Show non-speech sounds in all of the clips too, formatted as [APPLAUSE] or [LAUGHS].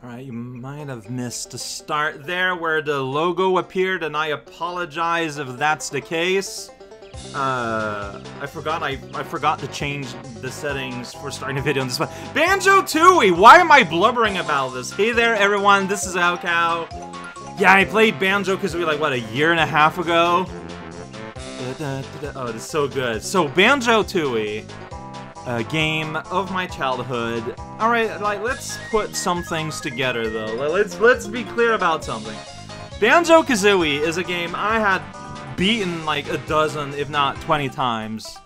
Alright, you might have missed the start there where the logo appeared, and I apologize if that's the case. Uh, I forgot I, I forgot to change the settings for starting a video on this one. Banjo-Tooie! Why am I blubbering about this? Hey there, everyone, this is raocow. Yeah, I played Banjo-Kazooie like, what, a year and a half ago? Oh, it's so good. So, Banjo-Tooie a game of my childhood. All right, like let's put some things together though. Let's let's be clear about something. Banjo Kazooie is a game I had beaten like a dozen, if not 20 times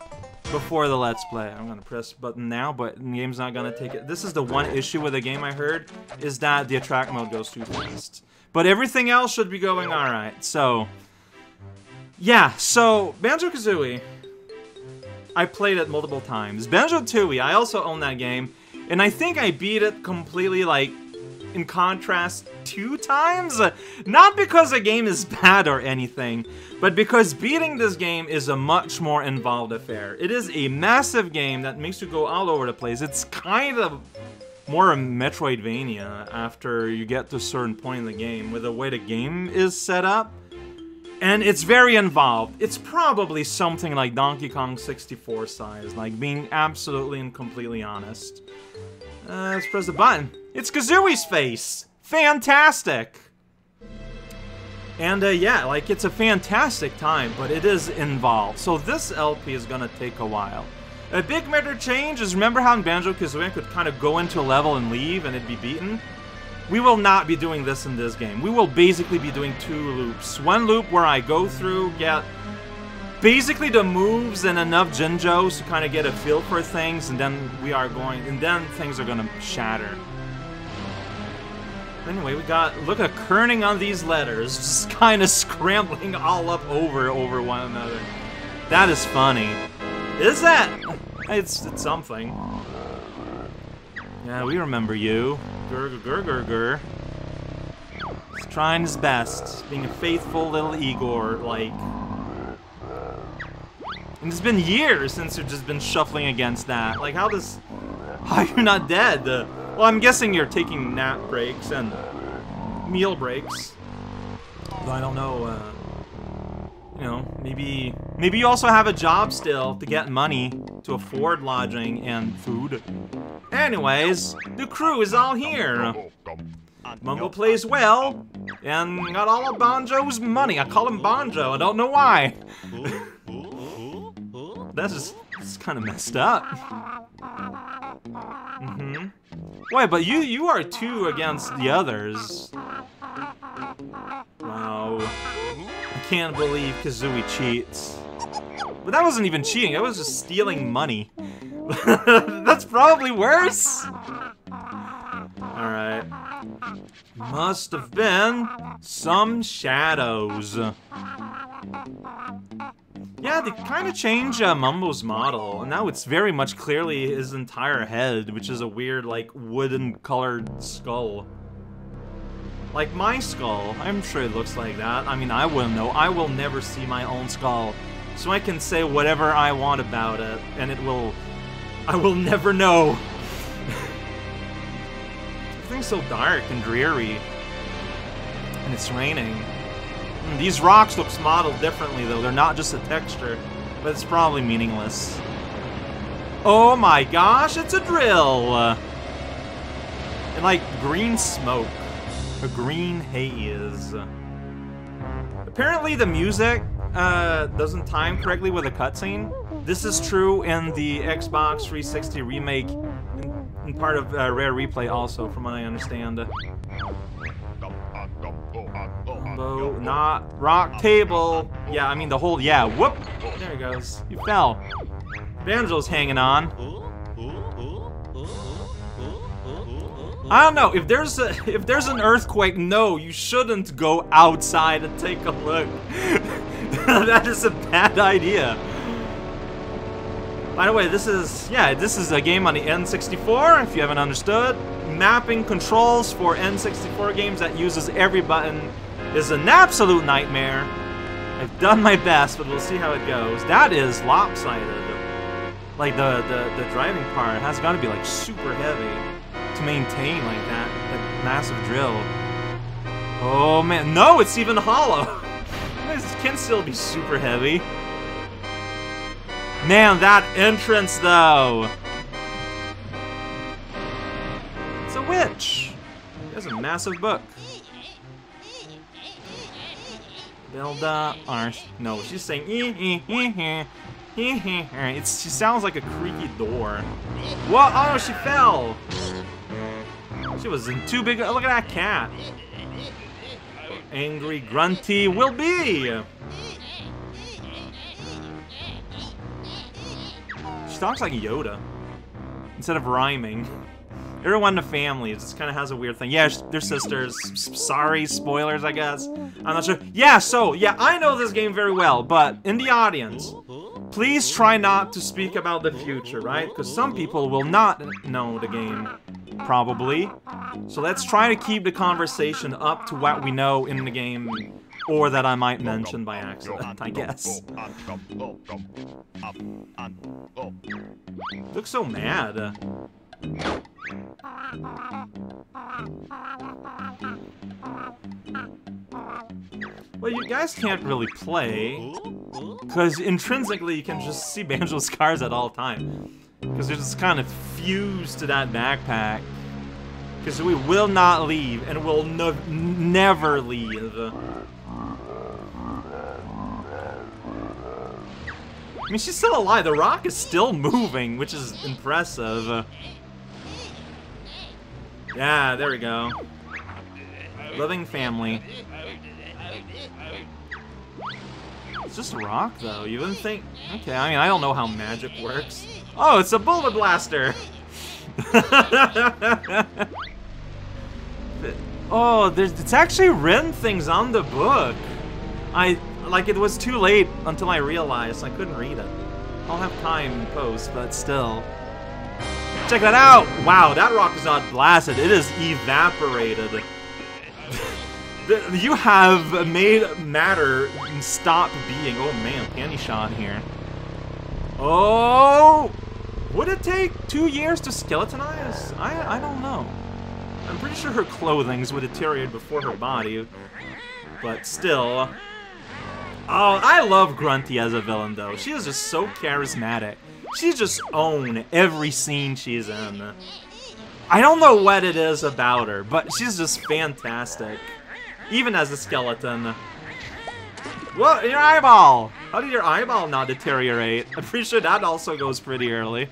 before the Let's Play. I'm gonna press button now, but the game's not gonna take it. This is the one issue with the game I heard, is that the attract mode goes too fast. But everything else should be going alright, so... Yeah, so, Banjo-Kazooie I played it multiple times. Banjo-Tooie, I also own that game, and I think I beat it completely, like, in contrast, two times? Not because the game is [LAUGHS] bad or anything, but because beating this game is a much more involved affair. It is a massive game that makes you go all over the place. It's kind of more a Metroidvania after you get to a certain point in the game, with the way the game is set up. And it's very involved. It's probably something like Donkey Kong 64 size, like being absolutely and completely honest. Uh, let's press the button. It's Kazooie's face! Fantastic! And uh, yeah, like it's a fantastic time, but it is involved. So this LP is gonna take a while. A big major change is remember how in Banjo-Kazooie could kind of go into a level and leave and it'd be beaten? We will not be doing this in this game. We will basically be doing two loops. One loop where I go through, get basically the moves and enough Jinjos to kind of get a feel for things, and then we are going, and then things are gonna shatter. Anyway, we got, look at kerning on these letters, [LAUGHS] just kind of scrambling all up over over one another. That is funny. Is that? It's, it's something. Yeah, we remember you. Gur gur gur gur He's trying his best, being a faithful little Igor, like. And it's been years since you've just been shuffling against that. Like, how does... How are you not dead? Uh, well, I'm guessing you're taking nap breaks and meal breaks. Though I don't know, uh, You know, maybe... Maybe you also have a job still to get money to afford lodging and food. Anyways, the crew is all here. Mumbo plays well, and got all of Banjo's money. I call him Banjo, I don't know why. [LAUGHS] That's just, kind of messed up. Mm-hmm. Wait, but you you are two against the others. Wow. I can't believe Kazooie cheats. But that wasn't even cheating, that was just stealing money. [LAUGHS] That's probably worse! Alright. Must have been some shadows. Yeah, they kind of change uh, Mumbo's model, and now it's very much clearly his entire head, which is a weird, like, wooden-colored skull. Like my skull, I'm sure it looks like that. I mean, I wouldn't know. I will never see my own skull. So I can say whatever I want about it, and it will... I will never know. [LAUGHS] Everything's so dark and dreary. And it's raining. Mm, these rocks look modeled differently, though. They're not just a texture, but it's probably meaningless. Oh my gosh, it's a drill! And like green smoke. A green haze. Apparently the music uh, doesn't time correctly with a cutscene. This is true in the Xbox 360 remake and part of uh, Rare Replay also, from what I understand. Bow, not rock table. Yeah, I mean the whole, yeah, whoop. There he goes. He fell. Banjo's hanging on. I don't know, if there's a, [LAUGHS] if there's an earthquake, no, you shouldn't go outside and take a look. [LAUGHS] that is a bad idea. By the way, this is, yeah, this is a game on the N64, if you haven't understood. Mapping controls for N64 games that uses every button is an absolute nightmare. I've done my best, but we'll see how it goes. That is lopsided. like the, the, the driving part has got to be like super heavy to maintain like that, that massive drill. Oh man, no, it's even hollow. [LAUGHS] this can still be super heavy. Man, that entrance though. It's a witch. There's a massive book. Builda Arsh. No, she's saying it's she sounds like a creaky door. What? Oh, she fell. She was in too big. Look at that cat. Angry Grunty will be. Talks like Yoda instead of rhyming. Everyone in the family just kind of has a weird thing. Yeah, they're sisters. Sorry, spoilers, I guess. I'm not sure. Yeah, so, yeah, I know this game very well, but in the audience, please try not to speak about the future, right? Because some people will not know the game, probably. So let's try to keep the conversation up to what we know in the game, or that I might mention by accident, I guess. Looks so mad. Well, you guys can't really play, because intrinsically you can just see Banjo's scars at all time. Because they're just kind of fused to that backpack. Because we will not leave, and will never leave. I mean, she's still alive. The rock is still moving, which is impressive. Yeah, there we go. Loving family. It's just a rock, though. You wouldn't think... Okay, I mean, I don't know how magic works. Oh, it's a bullet blaster! [LAUGHS] oh, there's, it's actually written things on the book. I... Like, it was too late until I realized I couldn't read it. I'll have time in post, but still. Check that out! Wow, that rock is not blasted. It is evaporated. [LAUGHS] you have made matter stop being. Oh man, panty shot here. Oh! Would it take two years to skeletonize? I, I don't know. I'm pretty sure her clothings would deteriorate before her body. But still. Oh, I love Grunty as a villain, though. She is just so charismatic. She just own every scene she's in. I don't know what it is about her, but she's just fantastic. Even as a skeleton. What? Your eyeball! How did your eyeball not deteriorate? I'm pretty sure that also goes pretty early.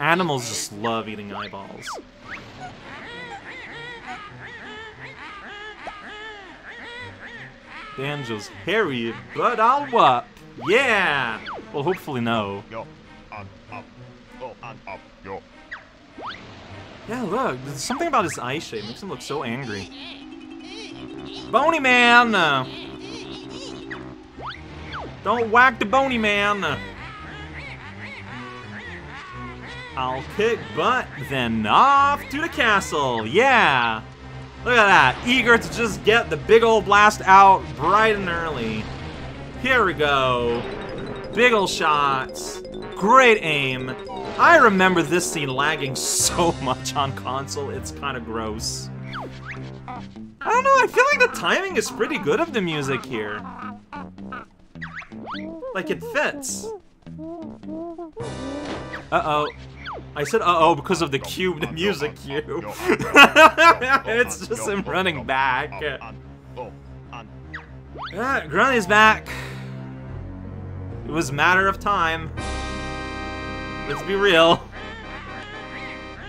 Animals just love eating eyeballs. Banjo's hairy, but I'll what? Yeah! Well, hopefully no. Yeah, look, there's something about his eye shape makes him look so angry. Bony man! Don't whack the bony man! I'll kick butt, then off to the castle. Yeah! Look at that. Eager to just get the big old blast out bright and early. Here we go. Big old shots. Great aim. I remember this scene lagging [LAUGHS] so much on console, it's kind of gross. I don't know, I feel like the timing is pretty good of the music here. Like, it fits. Uh-oh. I said uh-oh because of the cube, the music cue. [LAUGHS] it's just him running back. Yeah, Grunty's back. It was matter of time. Let's be real.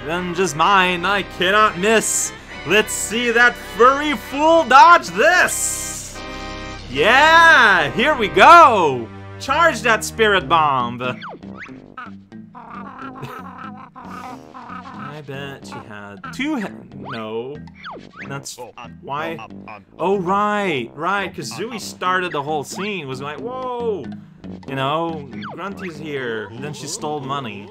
Then just mine, I cannot miss. Let's see that furry fool dodge this! Yeah, here we go! Charge that spirit bomb! Bet she uh, had uh, two No. That's oh, uh, why... Oh, oh, right, right, because Zooey started the whole scene, was like, whoa! You know, Grunty's here, then she stole money.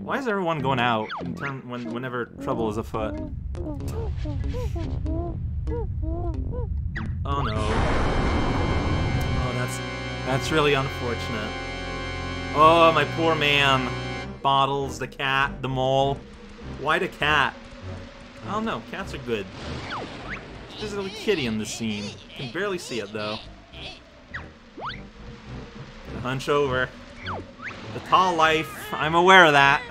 Why is everyone going out when, whenever trouble is afoot? Oh no. Oh, that's that's really unfortunate. Oh, my poor man. Bottles, the cat, the mole. Why the cat? I don't know. Cats are good. There's a little kitty in the scene. Can barely see it, though. Hunch over. The tall life. I'm aware of that.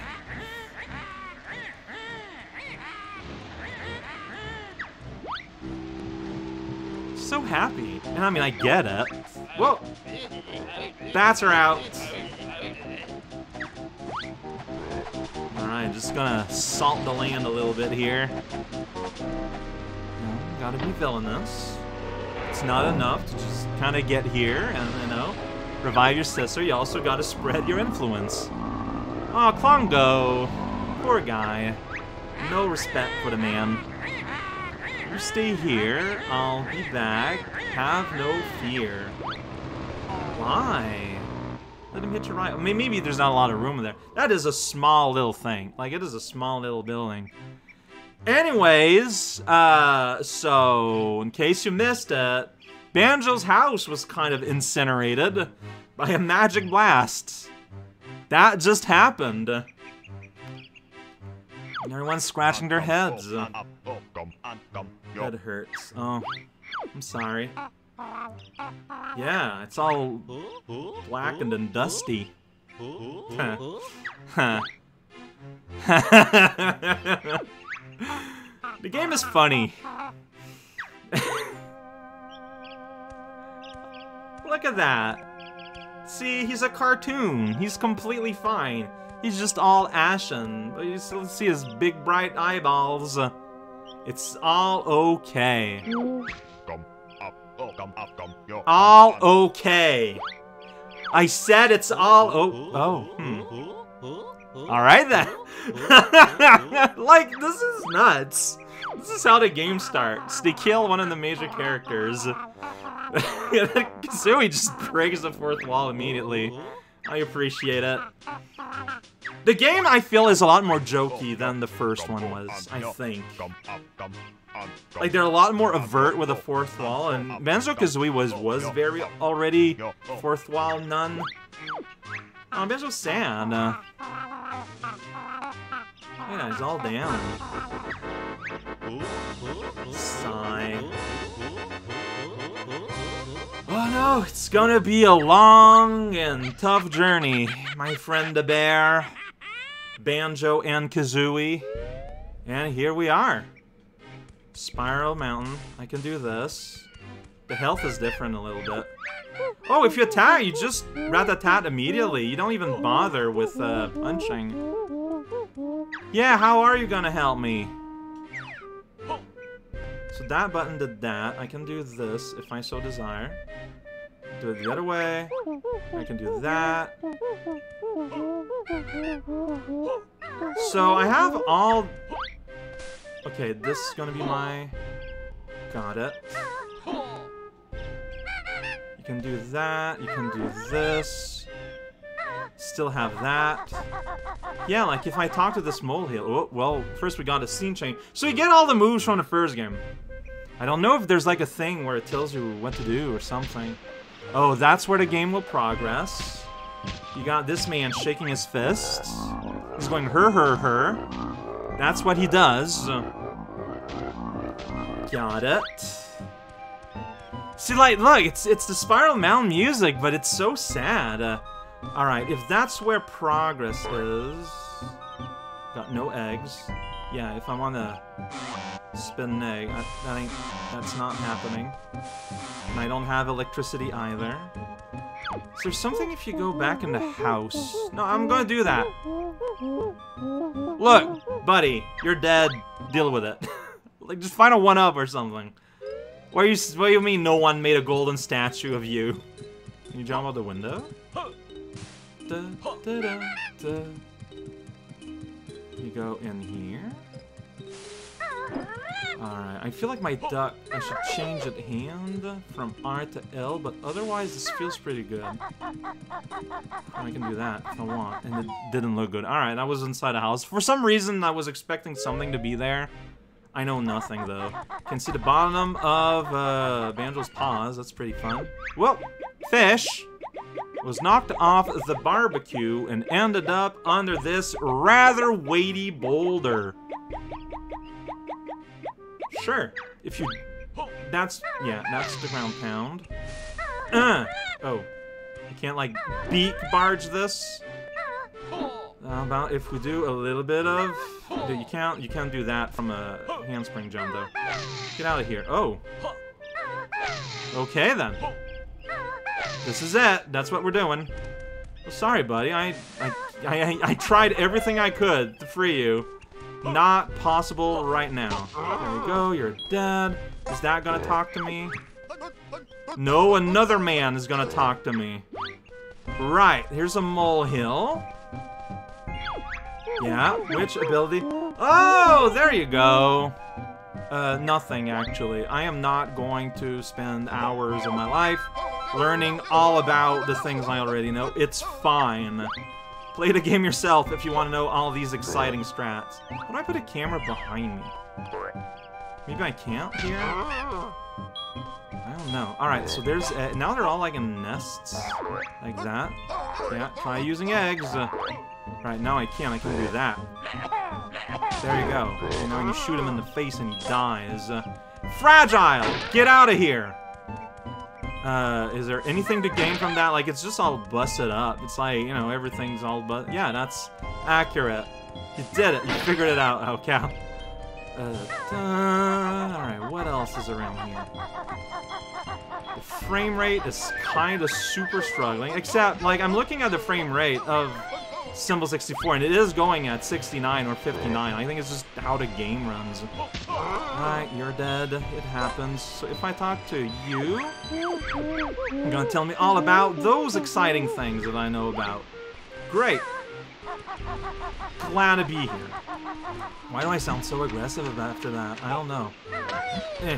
So happy. And I mean, I get it. Whoa! Bats are out. Alright, just gonna salt the land a little bit here. No, gotta be villainous. It's not enough to just kind of get here and, you know, revive your sister. You also gotta spread your influence. Oh, Klungo. Poor guy. No respect for the man. You stay here. I'll be back. Have no fear. Why? Let him hit your right. I mean, maybe there's not a lot of room in there. That is a small little thing. Like, it is a small little building. Anyways, uh, so, in case you missed it, Banjo's house was kind of incinerated by a magic blast. That just happened. Everyone's scratching their heads. Head hurts. Oh, I'm sorry. Yeah, it's all blackened and dusty. [LAUGHS] The game is funny. [LAUGHS] Look at that. See, he's a cartoon. He's completely fine. He's just all ashen. But you still see his big bright eyeballs. It's all okay. All okay. I said it's all oh oh hmm. All right then. [LAUGHS] like this is nuts. This is how the game starts. They kill one of the major characters. [LAUGHS] Kazooie just breaks the fourth wall immediately. I appreciate it. The game, I feel, is a lot more jokey than the first one was, I think. Like, they're a lot more avert with a fourth wall, and Banjo-Kazooie was, was very already fourth wall none. Oh, Banjo's sad. Uh, yeah, he's all down. Sigh. Oh no, it's gonna be a long and tough journey, my friend the bear, Banjo and Kazooie. And here we are. Spiral Mountain. I can do this. The health is different a little bit. Oh, if you attack, you just rat-a-tat immediately. You don't even bother with uh, punching. Yeah, how are you gonna help me? So that button did that. I can do this if I so desire. Do it the other way. I can do that. So I have all... Okay, this is gonna be my... Got it. You can do that. You can do this. Still have that. Yeah, like if I talk to this molehill... Oh, well, first we got a scene change. So you get all the moves from the first game. I don't know if there's like a thing where it tells you what to do or something. Oh, that's where the game will progress. You got this man shaking his fist. He's going her, her, her. That's what he does. Got it. See, like, look, it's it's the Spiral Mountain music, but it's so sad. Uh, all right, if that's where progress is, got no eggs. Yeah, if I want to spin an egg, I, that ain't, that's not happening. And I don't have electricity either. Is there something if you go back in the house? No, I'm gonna do that. Look, buddy, you're dead. Deal with it. [LAUGHS] like, just find a one-up or something. What you, what do you mean no one made a golden statue of you? Can you jump out the window? Da, da, da, you go in here. Alright, I feel like my duck, I should change it hand from R to L, but otherwise this feels pretty good. I can do that if I want, and it didn't look good. Alright, I was inside a house. For some reason, I was expecting something to be there. I know nothing, though. Can see the bottom of uh, Banjo's paws. That's pretty fun. Whoa! Fish! Was knocked off the barbecue and ended up under this rather weighty boulder. Sure, if you... That's... Yeah, that's the ground pound. Uh, oh. You can't, like, beak barge this? How about if we do a little bit of... You can't, you can't do that from a handspring jump, though. Get out of here. Oh. Okay, then. This is it. That's what we're doing. Well, sorry, buddy. I, I, I, I tried everything I could to free you. Not possible right now. There we go. You're dead. Is that gonna talk to me? No, another man is gonna talk to me. Right. Here's a molehill. Yeah, which ability? Oh, there you go. Uh, nothing, actually. I am not going to spend hours of my life learning all about the things I already know. It's fine. Play the game yourself if you want to know all these exciting strats. Why do I put a camera behind me? Maybe I can't here? I don't know. Alright, so there's... Uh, now they're all like in nests. Like that. Yeah, try using eggs. Uh, right, now I can. I can do that. There you go. You know, you shoot him in the face and he dies. Uh, fragile! Get out of here! Uh, is there anything to gain from that? Like, it's just all busted up. It's like, you know, everything's all but. Yeah, that's accurate. You did it. You figured it out. Oh, cow. Uh, Alright, what else is around here? The frame rate is kind of super struggling, except, like, I'm looking at the frame rate of simple64, and it is going at 69 or 59. I think it's just how the game runs. Alright, you're dead. It happens. So if I talk to you, you're gonna tell me all about those exciting things that I know about. Great. Glad to be here. Why do I sound so aggressive after that? I don't know. Eh,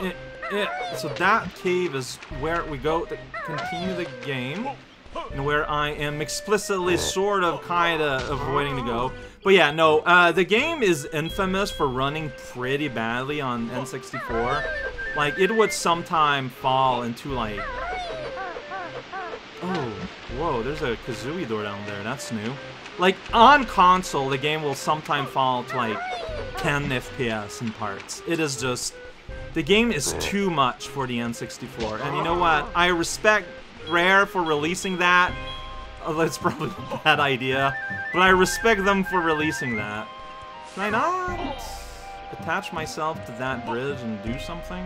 eh, eh. So that cave is where we go to continue the game where I am explicitly sort of kind of avoiding to go. But yeah, no, uh, the game is infamous for running pretty badly on N64. Like, it would sometime fall into, like... Oh, whoa, there's a Kazooie door down there. That's new. Like, on console, the game will sometime fall to, like, 10 FPS in parts. It is just... The game is too much for the N64. And you know what? I respect Rare for releasing that. Oh, that's probably a bad idea. But I respect them for releasing that. Can I not attach myself to that bridge and do something?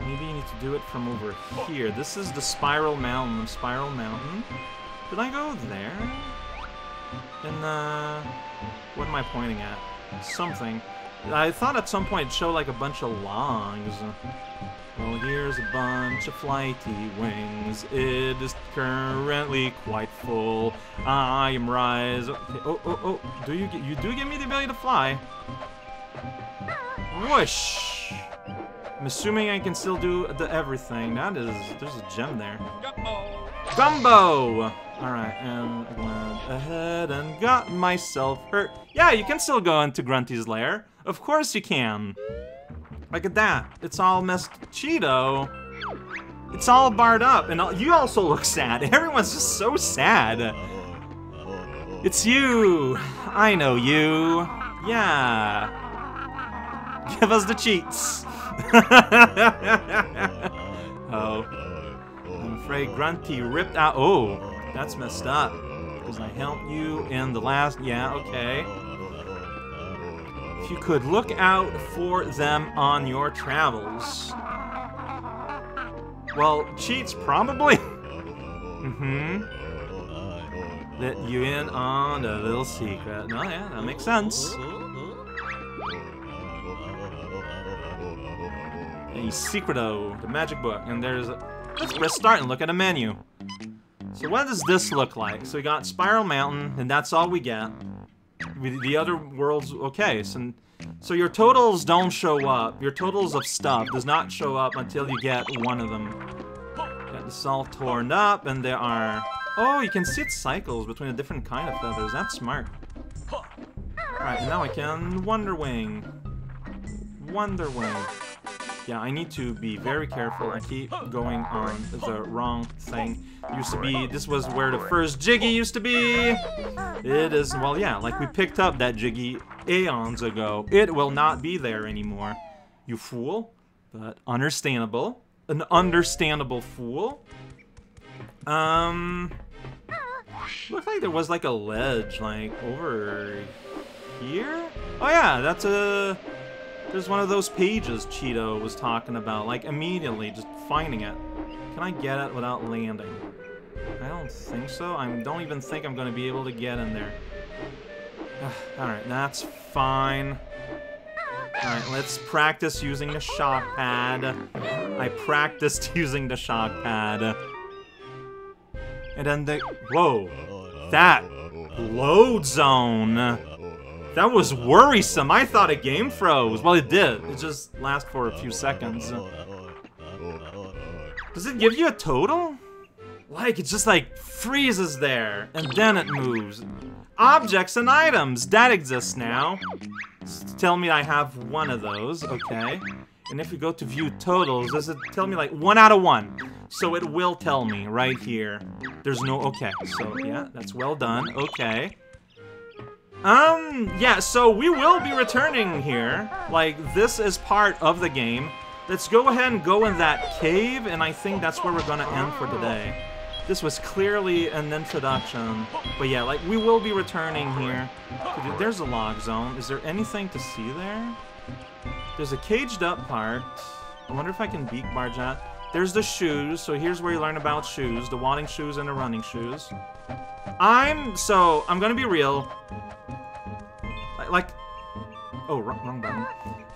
Maybe you need to do it from over here. This is the Spiral Mountain. Spiral Mountain. Did I go there? In the... Uh, what am I pointing at? Something. I thought at some point it showed like a bunch of logs. Well, here's a bunch of flighty wings. It is currently quite full. I am rise. Okay. Oh, oh, oh! Do you get? You do give me the ability to fly. Whoosh! I'm assuming I can still do the everything. That is, there's a gem there. Gumbo! Gumbo! Alright, and I went ahead and got myself hurt. Yeah, you can still go into Grunty's lair. Of course you can. Look at that. It's all messed... Cheato! It's all barred up, and you also look sad. [LAUGHS] Everyone's just so sad. It's you! I know you. Yeah. Give us the cheats. [LAUGHS] oh. I'm afraid Grunty ripped out... Oh, that's messed up. Because I helped you in the last... Yeah, okay If you could look out for them on your travels. Well, cheats, probably. [LAUGHS] mm-hmm. Let you in on a little secret. No, yeah, that makes sense. A Secreto, the magic book, and there's a... Let's start and look at a menu. So what does this look like? So we got Spiral Mountain, and that's all we get the other worlds, okay, so, so your totals don't show up. Your totals of stuff does not show up until you get one of them. Got this all torn up, and there are... Oh, you can see it cycles between a different kind of feathers. That's smart. Alright, now I can Wonder Wing. Wonder Wing. Yeah, I need to be very careful. I keep going on the wrong thing. Used to be, this was where the first Jiggy used to be. It is, well, yeah, like we picked up that Jiggy aeons ago. It will not be there anymore. You fool. But understandable. An understandable fool. Um... Looked like there was like a ledge, like, over here? Oh yeah, that's a... There's one of those pages Cheato was talking about, like, immediately, just finding it. Can I get it without landing? I don't think so. I don't even think I'm going to be able to get in there. [SIGHS] Alright, that's fine. Alright, let's practice using the shock pad. I practiced [LAUGHS] using the shock pad. And then the... Whoa. That load zone. That was worrisome. I thought a game froze. Well, it did. It just lasted for a few seconds. Does it give you a total? Like, it just like freezes there, and then it moves. Objects and items, that exists now. Tell me I have one of those, okay. And if we go to view totals, does it tell me like one out of one? So it will tell me right here. There's no, okay, so yeah, that's well done, okay. Um, yeah, so we will be returning here. Like, this is part of the game. Let's go ahead and go in that cave, and I think that's where we're gonna end for today. This was clearly an introduction, but yeah, like, we will be returning here. There's a log zone. Is there anything to see there? There's a caged up part. I wonder if I can beak barge that. There's the shoes, so here's where you learn about shoes, the wadding shoes and the running shoes. I'm, so, I'm gonna be real. Like, oh, wrong, wrong button.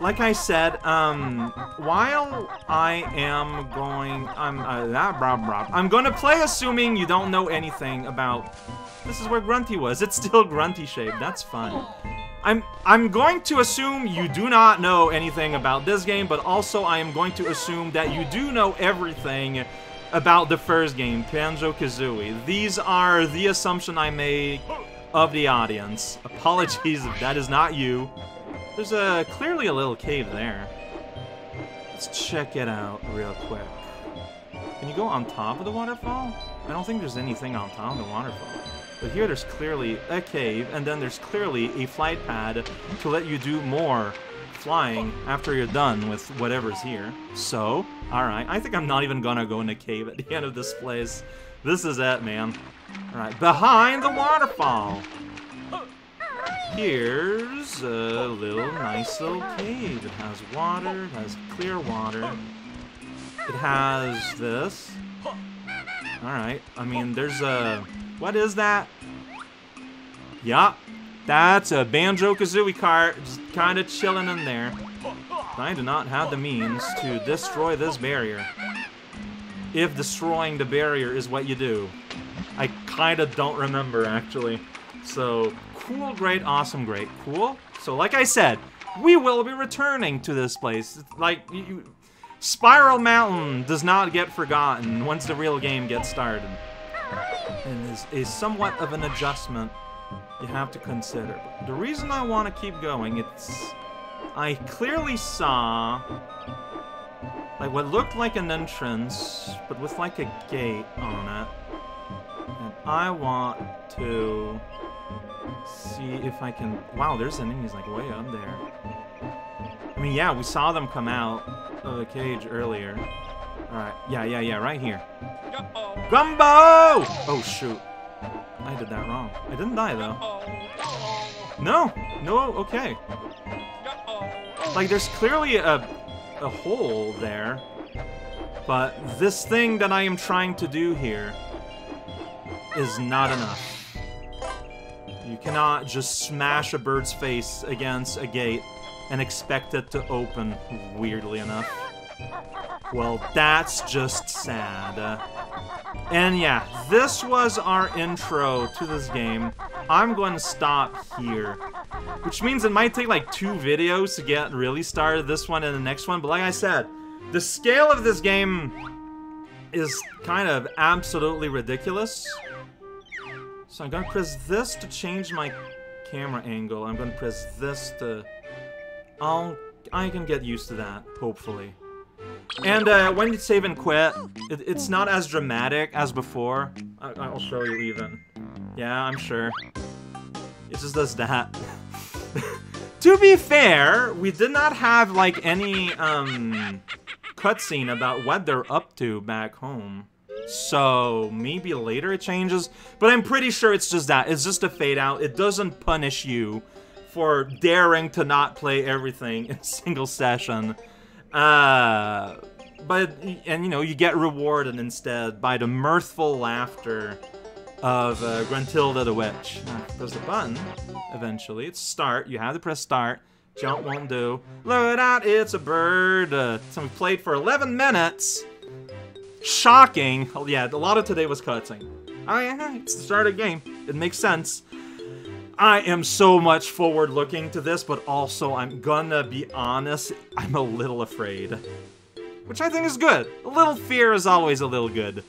Like I said, um, while I am going, I'm, uh, blah, blah, I'm gonna play assuming you don't know anything about, this is where Grunty was, it's still Grunty shaped, that's fun. I'm I'm going to assume you do not know anything about this game, but also I am going to assume that you do know everything about the first game, Banjo-Kazooie. These are the assumption I make of the audience. Apologies if that is not you. There's a clearly a little cave there. Let's check it out real quick. Can you go on top of the waterfall? I don't think there's anything on top of the waterfall. But here there's clearly a cave, and then there's clearly a flight pad to let you do more flying after you're done with whatever's here. So, alright, I think I'm not even gonna go in a cave at the end of this place. This is it, man. Alright, behind the waterfall! Here's a little nice little cave. It has water, it has clear water. It has this. Alright, I mean, there's a... What is that? Yeah, that's a Banjo-Kazooie cart, just kind of chilling in there. I do not have the means to destroy this barrier. If destroying the barrier is what you do. I kind of don't remember, actually. So, cool, great, awesome, great, cool. So, like I said, we will be returning to this place. Like, you, Spiral Mountain does not get forgotten once the real game gets started. And is, is somewhat of an adjustment you have to consider. The reason I want to keep going, it's... I clearly saw... Like, what looked like an entrance, but with, like, a gate on it. And I want to see if I can... Wow, there's enemies, like, way up there. I mean, yeah, we saw them come out of the cage earlier. Alright, yeah, yeah, yeah, right here. Gumbo! Oh, shoot. I did that wrong. I didn't die, though. No! No, okay. Like, there's clearly a, a hole there. But this thing that I am trying to do here is not enough. You cannot just smash a bird's face against a gate and expect it to open, weirdly enough. Well, that's just sad. And yeah, this was our intro to this game. I'm going to stop here. Which means it might take like two videos to get really started, this one and the next one. But like I said, the scale of this game is kind of absolutely ridiculous. So I'm going to press this to change my camera angle. I'm going to press this to... I'll... I can get used to that, hopefully. And uh, when you save and quit, it, it's not as dramatic as before. I, I'll show you even. Yeah, I'm sure. It just does that. [LAUGHS] to be fair, we did not have like any um, cutscene about what they're up to back home. So maybe later it changes, but I'm pretty sure it's just that. It's just a fade out. It doesn't punish you for daring to not play everything [LAUGHS] in single session. Uh, but, and you know, you get rewarded instead by the mirthful laughter of uh, Gruntilda the Witch. Press the button, eventually. It's start. You have to press start. Jump won't do. Look out, it's a bird. Uh, so we played for 11 minutes. Shocking. Oh, yeah, a lot of today was cutscene. Oh, yeah, it's the start of the game. It makes sense. I am so much forward looking to this, but also I'm gonna be honest, I'm a little afraid. Which I think is good. A little fear is always a little good.